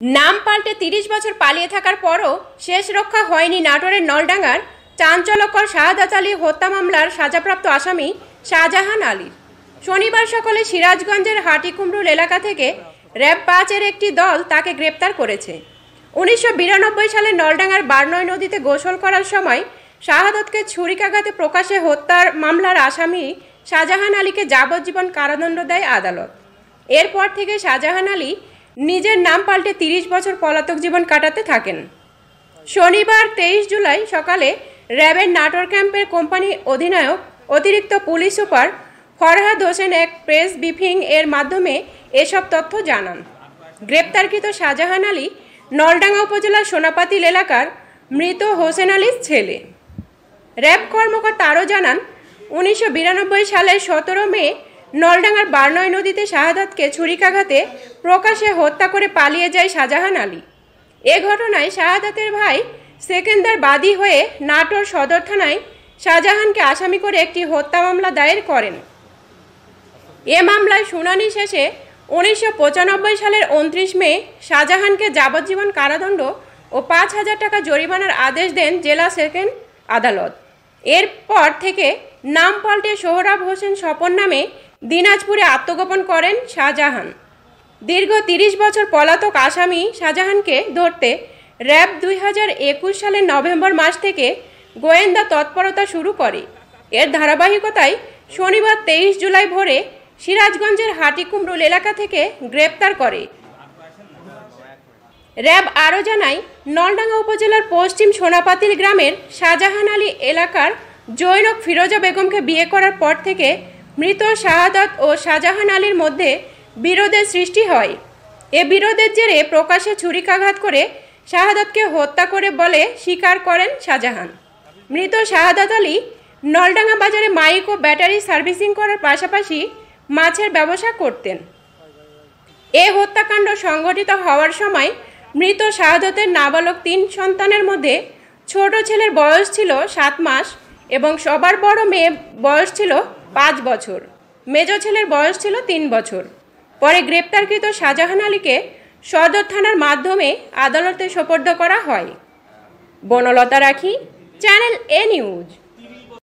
নাম পাল্টে তিরিশ বছর পালিয়ে থাকার পরও শেষ রক্ষা হয়নি নাটোরের নলডাঙ্গার চাঞ্চল্যকর শাহাদাত আলী হত্যা মামলার সাজাপ্রাপ্ত আসামি শাহজাহান আলীর। শনিবার সকালে সিরাজগঞ্জের হাটিকুমরুল এলাকা থেকে র্যাব পাঁচের একটি দল তাকে গ্রেপ্তার করেছে। উনিশশো বিরানব্বই সালে নলডাঙ্গার বারনয় নদীতে গোসল করার সময় শাহাদতকে ছুরিকাঘাতে প্রকাশে হত্যার মামলার আসামি শাহজাহান আলীকে যাবজ্জীবন কারাদণ্ড দেয় আদালত। এরপর থেকে শাহজাহান আলী নিজের নাম পাল্টে তিরিশ বছর পলাতক জীবন কাটাতে থাকেন। শনিবার তেইশ জুলাই সকালে র্যাবের নাটোর ক্যাম্পের কোম্পানি অধিনায়ক, অতিরিক্ত পুলিশ সুপার ফরহাদ হোসেন এক প্রেস ব্রিফিং এর মাধ্যমে এসব তথ্য জানান। গ্রেপ্তারকৃত শাহজাহান আলী নলডাঙ্গা উপজেলার সোনাপাতিল এলাকার মৃত হোসেন আলীর ছেলে। র্যাব কর্মকর্তা আরও জানান, উনিশশো বিরানব্বই সালের সতেরো মে নলডাঙ্গার বারনয় নদীতে শাহাদাতকে ছুরিকাঘাতে প্রকাশে হত্যা করে পালিয়ে যায় শাহজাহান আলী। এ ঘটনায় শাহাদাতের ভাই সেকেন্দার বাদী হয়ে নাটোর সদর থানায় শাহজাহানকে আসামি করে একটি হত্যা মামলা দায়ের করেন। এ মামলায় শুনানি শেষে উনিশশো পঁচানব্বই সালের উনত্রিশ মে শাহজাহানকে যাবজ্জীবন কারাদণ্ড ও পাঁচ হাজার টাকা জরিমানার আদেশ দেন জেলা সেকেন্ড আদালত। এরপর থেকে নাম পাল্টে সোহরাব হোসেন স্বপন নামে দিনাজপুরে আত্মগোপন করেন শাহজাহান। দীর্ঘ তিরিশ বছর পলাতক আসামি শাহজাহানকে ধরতে র্যাব দুই হাজার একুশ সালের নভেম্বর মাস থেকে গোয়েন্দা তৎপরতা শুরু করে। এর ধারাবাহিকতায় শনিবার তেইশ জুলাই ভোরে সিরাজগঞ্জের হাটিকুমরুল এলাকা থেকে গ্রেপ্তার করে। র্যাব আরও জানায়, নলডাঙ্গা উপজেলার পশ্চিম সোনাপাতিল গ্রামের শাহজাহান আলী এলাকার জৈনক ফিরোজা বেগমকে বিয়ে করার পর থেকে মৃত শাহাদাত ও শাহজাহান আলীর মধ্যে বিরোধের সৃষ্টি হয়। এ বিরোধের জেরে প্রকাশ্যে ছুরিকাঘাত করে শাহাদাতকে হত্যা করে বলে স্বীকার করেন শাহজাহান। মৃত শাহাদাত আলী নলডাঙ্গা বাজারে মাইক ও ব্যাটারি সার্ভিসিং করার পাশাপাশি মাছের ব্যবসা করতেন। এ হত্যাকাণ্ড সংঘটিত হওয়ার সময় মৃত শাহাদতের নাবালক তিন সন্তানের মধ্যে ছোট ছেলের বয়স ছিল সাত মাস এবং সবার বড় মেয়ে বয়স ছিল পাঁচ বছর। মেজ ছেলের বয়স ছিল তিন বছর। পরে গ্রেপ্তারকৃত শাহজাহান আলীকে সদর থানার মাধ্যমে আদালতে সোপর্দ করা হয়। বনলতা রাখি, চ্যানেল এ নিউজ।